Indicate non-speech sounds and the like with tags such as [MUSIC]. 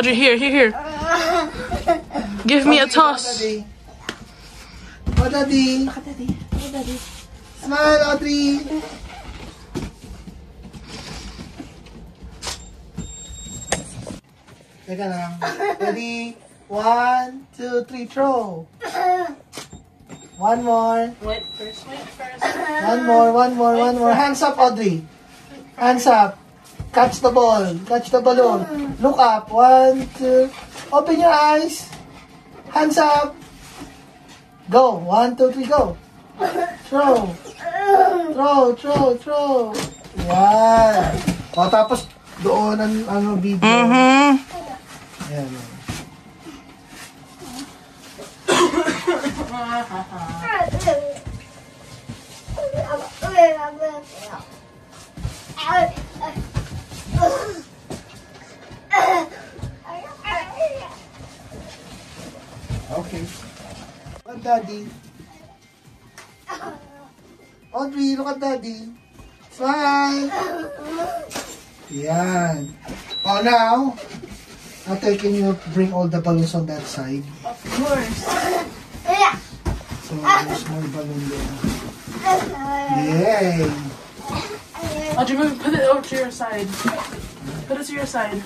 Audrey, here, here, here. Give me a toss. Daddy. Oh, daddy. Smile, Audrey. Teka lang. Ready? One, two, three, throw. One more. Wait first, wait first. One more, one more, one more. Hands up, Audrey. Hands up. Catch the ball. Catch the balloon. Look up. One, two. Open your eyes. Hands up. Go. One, two, three, go. Throw. Throw, throw, throw. Yan. O, tapos doon ang ano video. Mm-hmm. Yan. [COUGHS] Okay. Look at daddy. Audrey, look at daddy. Smile. Yan. Oh, now, Ate, can you bring all the balloons on that side? Of course. So, there's more balloon there. Yay! Audrey, move, put it over to your side. Put it to your side.